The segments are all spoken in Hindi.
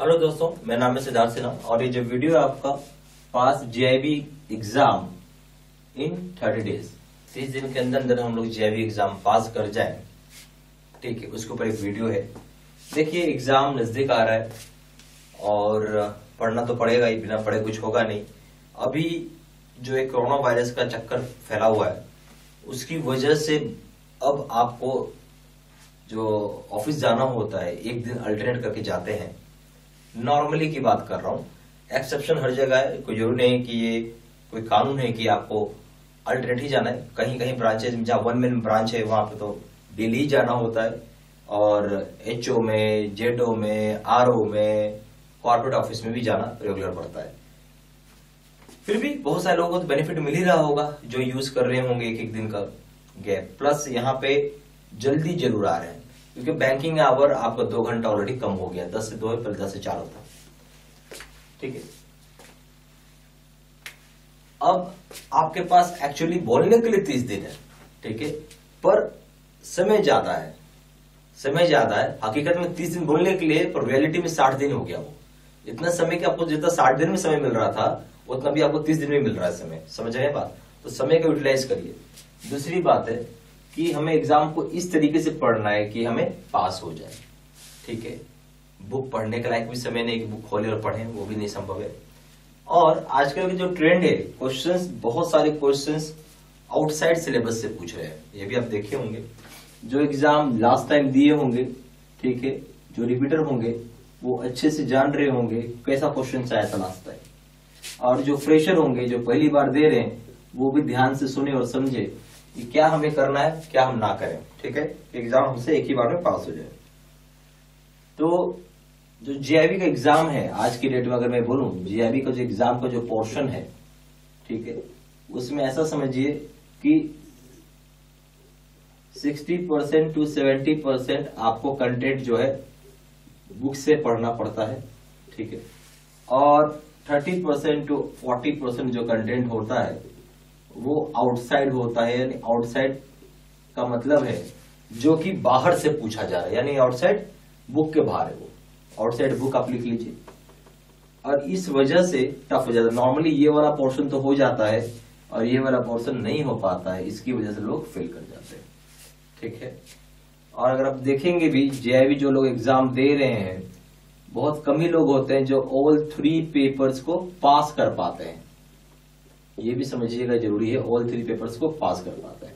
हेलो दोस्तों, मेरा नाम है सिद्धार्थ सिन्हा और ये जो वीडियो है आपका पास GIB exam in thirty days तीस दिन के अंदर अंदर हम लोग जीआईबी एग्ज़ाम पास कर जाए। ठीक है, उसके ऊपर एक वीडियो है। देखिए एग्ज़ाम नज़दीक आ रहा है और पढ़ना तो पड़ेगा ही, बिना पढ़े कुछ होगा नहीं। अभी जो एक कोरोना वायरस का चक्कर फैला हुआ है, उसकी वजह से अब आपको जो ऑफ़िस जाना होता है, एक दिन अल्टरनेट करके जाते हैं। नॉर्मली की बात कर रहा हूँ। एक्सेप्शन हर जगह है। कोई ज़रूरी नहीं कि ये कोई कानून है कि आपको अल्टरनेट ही जाना है। कहीं कहीं ब्रांचेज जहाँ वन मेन ब्रांच है, वहाँ पे तो डेली ही जाना होता है। और एचओ में जेडओ में आरओ में कॉर्पोरेट ऑफ़िस में भी जाना रेगुलर पड़ता है। फिर भी बहुत सारे लोगों को तो बेनिफिट मिल ही रहा होगा, जो यूज़ कर रहे होंगे एक एक दिन का गैप प्लस यहाँ पे जल्दी ज़रूर आ रहे हैं। क्योंकि बैंकिंग आवर आपका दो घंटा ऑलरेडी कम हो गया, दस से दो है पहले दस से चार होता ठीक है? अब आपके पास एक्चुअली बोलने के लिए तीस दिन है, ठीक है? पर समय ज़्यादा है। समय ज़्यादा है। हकीकत में तीस दिन बोलने के लिए, पर रियलिटी में साठ दिन हो गया वो। इतना समय कि आपको जितना साठ दिन में समय मिल रहा था, उतना भी आपको तीस दिन में मिल रहा है समय। समझ हैं बात? तो समय को यूटिलाइज करिए। दूसरी बात है कि हमें एग्ज़ाम को इस तरीके से पढ़ना है कि हमें पास हो जाए। ठीक है? बुक पढ़ने के लायक भी समय नहीं कि बुक खोले और पढ़े, वो भी नहीं संभव है। और आजकल के जो ट्रेंड है क्वेश्चंस बहुत सारे क्वेश्चंस आउटसाइड सिलेबस से पूछ रहे हैं। ये भी आप देखे होंगे। जो एग्ज़ाम लास्ट टाइम दिए होंगे, ठीक है? जो रिपीटर होंगे, वो अच्छे से जान रहे होंगे कैसा क्वेश्चन आया था लास्ट टाइम और जो फ्रेशर होंगे, जो पहली बार दे रहे हैं, वो भी ध्यान से सुने और समझे। कि क्या हमें करना है, क्या हम ना करें। ठीक है? एग्ज़ाम हमसे एक ही बार में पास हो जाए। तो जो जीआईबी का एग्ज़ाम है, आज की डेट में अगर मैं बोलूँ जीआईबी का जो एग्ज़ाम का जो पोर्शन है, ठीक है, उसमें ऐसा समझिए कि 60 परसेंट टू 70 परसेंट आपको कंटेंट जो है बुक से पढ़ना पड़ता है, ठीक है? और 30 परसेंट टू 40 परसेंट जो कंटेंट होता है वो आउटसाइड होता है, यानी आउटसाइड का मतलब है जो कि बाहर से पूछा जा रहा है। यानी आउटसाइड बुक के बाहर है वो। आउटसाइड बुक आप लिख लीजिए। और इस वजह से टफ हो जाता है। नॉर्मली ये वाला पोर्शन तो हो जाता है और ये वाला पोर्शन नहीं हो पाता है। इसकी वजह से लोग फेल कर जाते हैं। ठीक है? और अगर आप देखेंगे भी जेआईवी जो लोग एग्ज़ाम दे रहे हैं, बहुत कम ही लोग होते हैं जो ऑल थ्री पेपर्स को पास कर पाते हैं। ये भी समझिएगा ज़रूरी है ऑल थ्री पेपर्स को पास कर है।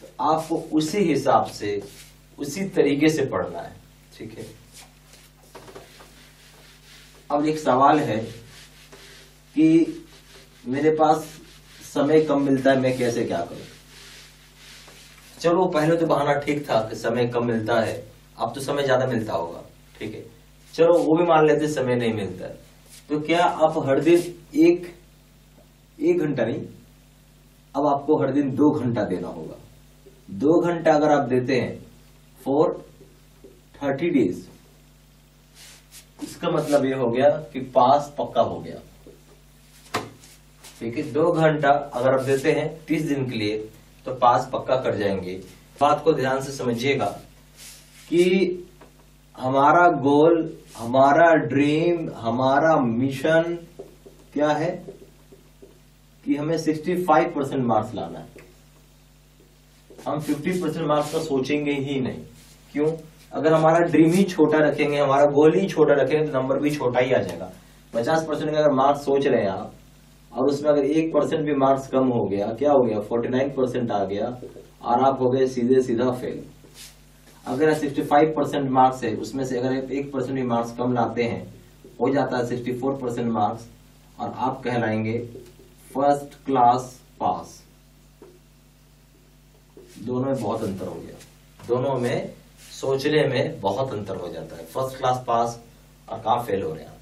तो आपको उसी हिसाब से, उसी तरीके से पढ़ना है, ठीक है? अब एक सवाल है कि मेरे पास समय कम मिलता है, मैं कैसे क्या करूँ? चलो, पहले तो बहाना ठीक था कि समय कम मिलता है, अब तो समय ज़्यादा मिलता होगा, ठीक है? चलो, वो भी मान लेते समय नहीं मिलता तो क्या आप हर दिन एक एक घंटा नहीं, अब आपको हर दिन दो घंटा देना होगा। दो घंटा अगर आप देते हैं फॉर थर्टी डेज़ इसका मतलब ये हो गया कि पास पक्का हो गया। ठीक है, दो घंटा अगर आप देते हैं तीस दिन के लिए तो पास पक्का कर जाएँगे। बात को ध्यान से समझिएगा कि हमारा गोल हमारा ड्रीम हमारा मिशन क्या है? कि हमें 65 परसेंट मार्क्स लाना है। हम 50 परसेंट मार्क्स का सोचेंगे ही नहीं। क्यों? अगर हमारा ड्रीम ही छोटा रखेंगे, हमारा गोल ही छोटा रखेंगे तो नंबर भी छोटा ही आ जाएगा। 50 परसेंट का अगर मार्क्स सोच रहे हैं आप, और उसमें अगर एक परसेंट भी मार्क्स कम हो गया, क्या हो गया? 49 परसेंट आ गया, और आप हो गए सीधे सीधा फेल अगर 65 परसेंट मार्क्स है, उसमें से अगर एक परसेंट भी मार्क्स कम लाते हैं, हो जाता है 64 परसेंट मार्क्स और आप कहलाएँगे फ़र्स्ट क्लास पास। दोनों में बहुत अंतर हो गया। दोनों में सोचने में बहुत अंतर हो जाता है। फ़र्स्ट क्लास पास और कहा फेल हो रहे हैं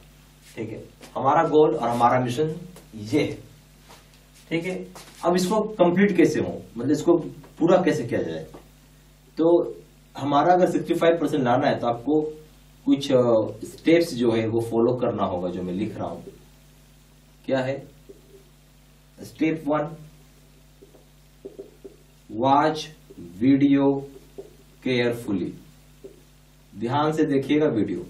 ठीक है? हमारा गोल और हमारा मिशन ये है। ठीक है? अब इसको कंप्लीट कैसे हो? मतलब इसको पूरा कैसे किया जाए? तो हमारा अगर 65 परसेंट लाना है तो आपको कुछ स्टेप्स जो है वो फॉलो करना होगा, जो मैं लिख रहा हूँ। क्या है? Step one watch video carefully ध्यान से देखिएगा वीडियो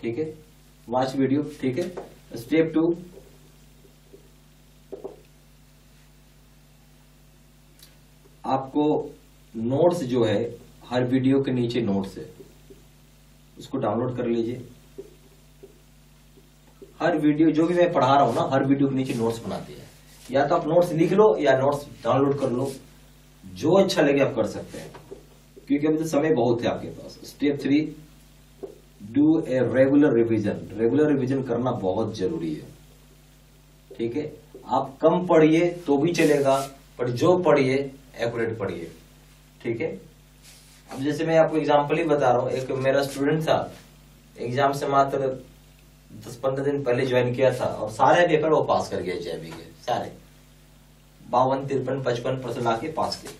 ठीक है? वॉच वीडियो ठीक है? स्टेप टू आपको नोट्स जो है, हर वीडियो के नीचे नोट्स है। उसको डाउनलोड कर लीजिए। हर वीडियो, जो भी मैं पढ़ा रहा हूँ ना, हर वीडियो के नीचे नोट्स बनाते है। या तो आप नोट्स लिख लो, या नोट्स डाउनलोड कर लो। जो अच्छा लगे आप कर सकते हैं। क्योंकि अभी तो समय बहुत है आपके पास। Step three do a regular revision regular revision करना बहुत ज़रूरी है। ठीक है? आप कम पढ़िए तो भी चलेगा, पर जो पढ़िए एक्यूरेट पढ़िए। ठीक है? अब जैसे मैं आपको एग्ज़ाम्पल ही बता रहा हूँ। एक मेरा स्टूडेंट था। एग्ज़ाम से मात्र दस पंद्रह दिन पहले ज्वाइन किया था और सारे पेपर वो पास कर गया जेबी के, सारे। बावन, तिरपन, पचपन परसेंट आके पास किए।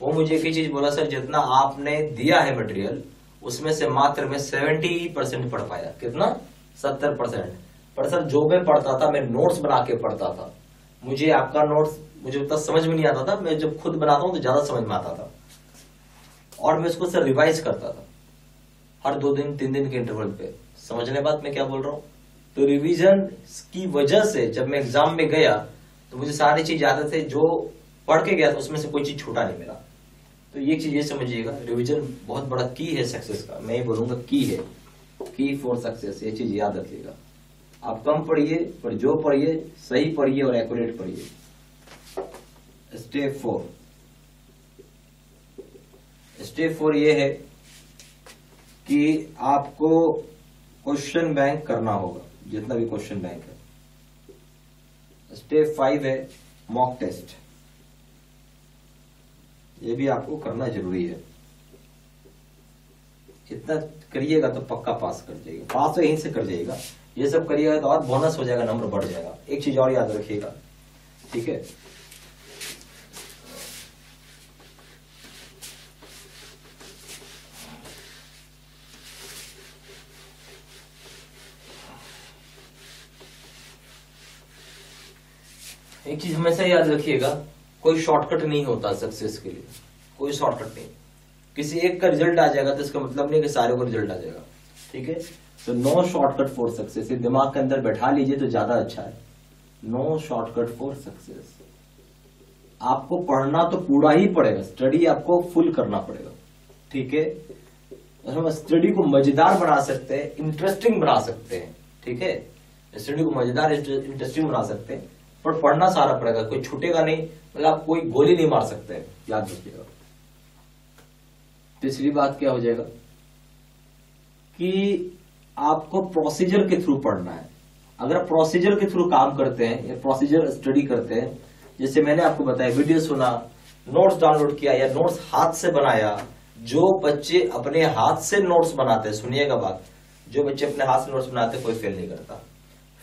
वो मुझे एक ही चीज़ बोला, सर, जितना आपने दिया है मटेरियल उसमें से मात्र मैं सेवेंटी परसेंट पढ़ पाया। कितना? सत्तर परसेंट पर सर, जो मैं पढ़ता था, मैं नोट्स बना के पढ़ता था। मुझे आपका नोट्स मुझे उतना समझ में नहीं आता था। मैं जब खुद बनाता हूँ तो ज़्यादा समझ में आता था। और मैं उसको, सर रिवाइज करता था। हर दो दिन, तीन दिन के इंटरवल पे। समझने बात मैं क्या बोल रहा हूँ? तो रिवीजन की वजह से जब मैं एग्ज़ाम में गया तो मुझे सारी चीज़ याद थे जो पढ़ के गया था, उसमें से कोई चीज़ छूटा नहीं मिला। तो ये चीज़ ये समझिएगा रिवीजन बहुत बड़ा की है सक्सेस का। मैं ये बोलूँगा की है। की फॉर सक्सेस ये चीज़ याद रखिएगा। आप कम पढ़िए, पर जो पढ़िए, सही पढ़िए और एक्यूरेट पढ़िए। स्टेप फोर स्टेप फोर ये है कि आपको क्वेश्चन बैंक करना होगा, जितना भी क्वेश्चन बैंक है। स्टेप फाइव है मॉक टेस्ट ये भी आपको करना ज़रूरी है। इतना करिएगा तो पक्का पास कर जाएगा। पास तो यहीं से कर जाएगा। ये सब करिएगा तो और बोनस हो जाएगा नंबर बढ़ जाएगा। एक चीज़ और याद रखिएगा, ठीक है? एक चीज़ हमेशा याद रखिएगा, कोई शॉर्टकट नहीं होता सक्सेस के लिए। कोई शॉर्टकट नहीं। किसी एक का रिज़ल्ट आ जाएगा तो इसका मतलब नहीं कि सारे को रिज़ल्ट आ जाएगा। ठीक है? तो नो शॉर्टकट फॉर सक्सेस ये दिमाग के अंदर बैठा लीजिए तो ज़्यादा अच्छा है। नो शॉर्टकट फॉर सक्सेस आपको पढ़ना तो पूरा ही पड़ेगा। स्टडी आपको फुल करना पड़ेगा। ठीक है? हम स्टडी को मज़ेदार बना सकते हैं इंटरेस्टिंग बना सकते हैं। ठीक है? स्टडी को मज़ेदार इंटरेस्टिंग बना सकते हैं। पर पढ़ना सारा पड़ेगा, कोई छूटेगा नहीं मतलब आप कोई गोली नहीं मार सकते, याद रखिएगा। तीसरी बात क्या हो जाएगा? कि आपको प्रोसीजर के थ्रू पढ़ना है। अगर प्रोसीजर के थ्रू काम करते हैं, या प्रोसीजर स्टडी करते हैं, जैसे मैंने आपको बताया वीडियो सुना नोट्स डाउनलोड किया, या नोट्स हाथ से बनाया, जो बच्चे अपने हाथ से नोट्स बनाते हैं, सुनिएगा बात, जो बच्चे अपने हाथ से नोट्स बनाते हैं, कोई फेल नहीं करता।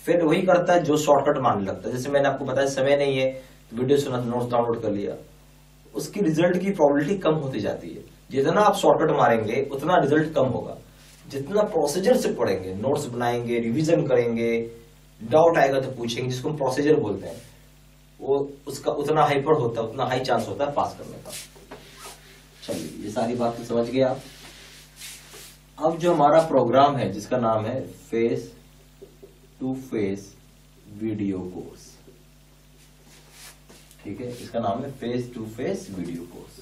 फिर वही करता है जो शॉर्टकट मानने लगता है। जैसे मैंने आपको बताया, समय नहीं है तो वीडियो सुना, नोट्स डाउनलोड कर लिया। उसकी रिज़ल्ट की प्रॉबिलिटी कम होती जाती है। जितना आप शॉर्टकट मारेंगे, उतना रिज़ल्ट कम होगा। जितना प्रोसीजर से पढ़ेंगे, नोट्स बनाएँगे रिवीजन करेंगे डाउट आएगा तो पूछेंगे, जिसको हम प्रोसीजर बोलते हैं, वो उसका उतना हाइपर होता है उतना हाई चांस होता है पास करने का। चलिए, ये सारी बात तो समझ गए आप अब जो हमारा प्रोग्राम है, जिसका नाम है face to face video course ठीक है? इसका नाम है face to face video course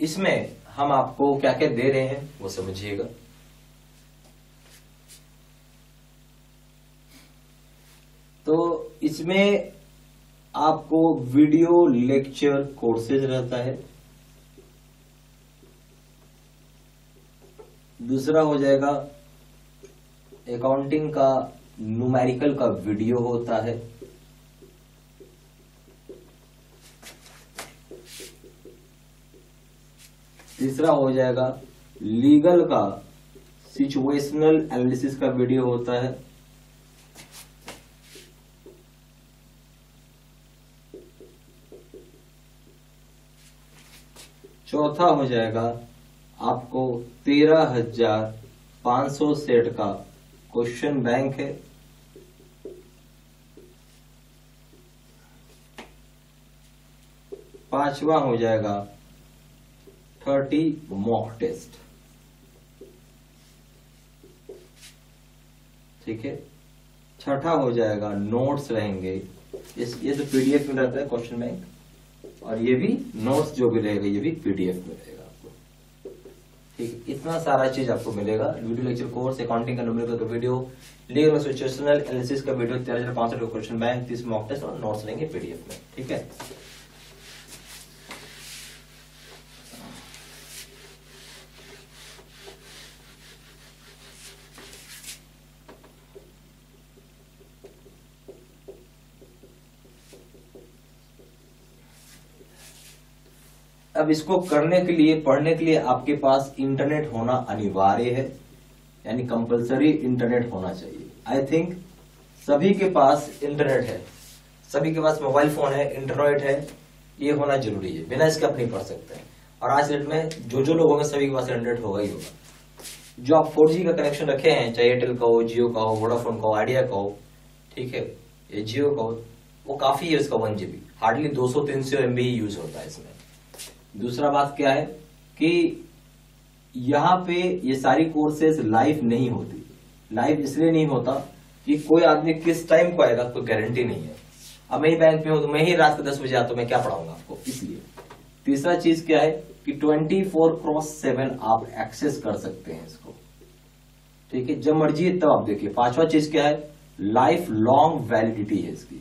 इसमें हम आपको क्या क्या दे रहे हैं, वो समझिएगा। तो इसमें आपको वीडियो लेक्चर कोर्सेज रहता है। दूसरा हो जाएगा अकाउंटिंग का न्यूमेरिकल का वीडियो होता है। तीसरा हो जाएगा लीगल का सिचुएशनल एनालिसिस का वीडियो होता है। चौथा हो जाएगा, आपको तेरह हज़ार पाँच सौ सेट का क्वेश्चन बैंक है। पांचवा हो जाएगा थर्टी मॉक टेस्ट। ठीक है? छठा हो जाएगा नोट्स रहेंगे। इस, ये तो पीडीएफ में रहता है क्वेश्चन बैंक। और ये भी नोट्स जो भी रहेगा, ये भी पीडीएफ में रहेगा। इतना सारा चीज़ आपको मिलेगा। वीडियो लेक्चर कोर्स अकाउंटिंग का नंबर का वीडियो लीगल सिचुएशनल एनालिसिस का वीडियो तेरह हज़ार पाँच सौ क्वेश्चन बैंक तीस मॉक टेस्ट और नोट्स लेंगे पीडीएफ में। ठीक है? अब इसको करने के लिए, पढ़ने के लिए आपके पास इंटरनेट होना अनिवार्य है, यानी कंपलसरी इंटरनेट होना चाहिए। आई थिंक सभी के पास इंटरनेट है। सभी के पास मोबाइल फ़ोन है इंटरनेट है, ये होना ज़रूरी है, बिना इसके आप नहीं पढ़ सकते। और आज डेट में जो जो लोग होंगे सभी के पास इंटरनेट होगा ही होगा। जो आप फोर का कनेक्शन रखे हैं, चाहे एयरटेल का हो जियो का हो वोडाफोन का हो आइडिया का हो, ठीक है, ये जियो का हो, वो काफ़ी है इसका वन जीबी हार्डली दो सौ, तीन सौ एमबी यूज़ होता है इसमें। दूसरा बात क्या है कि यहाँ पे ये सारी कोर्सेज लाइव नहीं होती। लाइव इसलिए नहीं होता कि कोई आदमी किस टाइम को आएगा, कोई गारंटी नहीं है। अब मैं ही बैंक में हूँ तो मैं ही रात को दस बजे आता तो मैं क्या पढ़ाऊँगा आपको? इसलिए। तीसरा चीज़ क्या है कि ट्वेंटी फोर क्रॉस सेवन आप एक्सेस कर सकते हैं इसको। ठीक है? जब मर्ज़ी, तब आप देखिए। पांचवा चीज़ क्या है? लाइफ लॉन्ग वैलिडिटी है इसकी।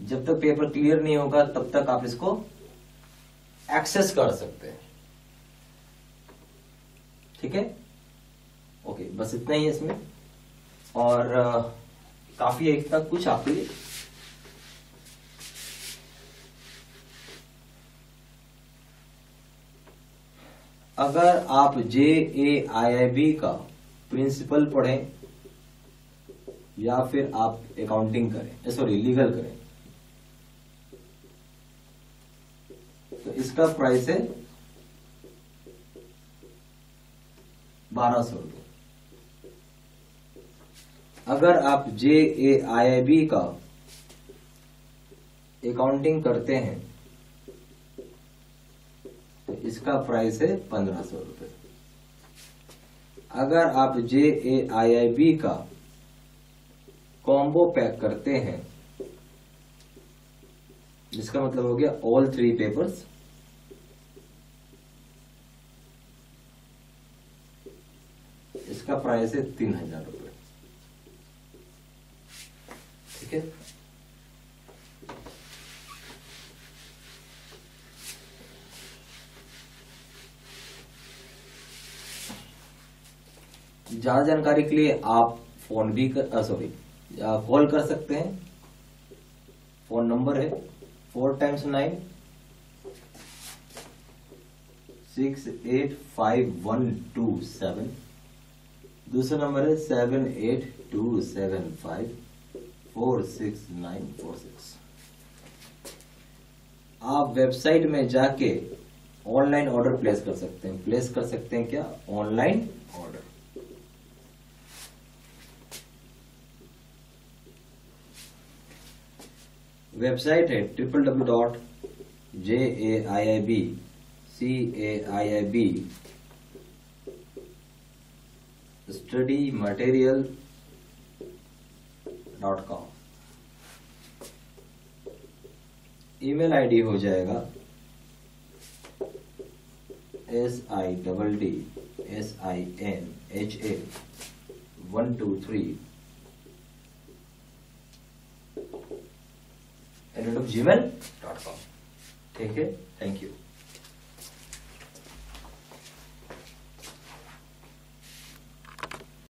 जब तक पेपर क्लियर नहीं होगा, तब तक आप इसको एक्सेस कर सकते हैं। ठीक है? ओके बस इतना ही है इसमें। और आ, काफ़ी है इतना कुछ आपके लिए। अगर आप J A I I B का प्रिंसिपल पढ़ें या फिर आप अकाउंटिंग करें सॉरी लीगल करें तो इसका प्राइस है? बारह सौ रुपये। अगर आप J A I I B का अकाउंटिंग करते हैं तो इसका प्राइस है पंद्रह सौ रुपये। अगर आप J A I I B का कॉम्बो पैक करते हैं जिसका मतलब हो गया ऑल थ्री पेपर्स इसका प्राइस है तीन हज़ार रुपये ठीक है? ज़्यादा जानकारी के लिए आप फ़ोन भी सॉरी कॉल कर सकते हैं। फ़ोन नंबर है four times nine six eight five one two seven. दूसरा नंबर है seven eight two seven five four six nine four six. आप वेबसाइट में जाके ऑनलाइन ऑर्डर प्लेस कर सकते हैं। प्लेस कर सकते हैं क्या? Online order. वेबसाइट है triple W dot J A I I B C A I I B study material dot com email ID हो जाएगा S I double D S I N H A one two three eight of Gmail dot com ठीक है थैंक यू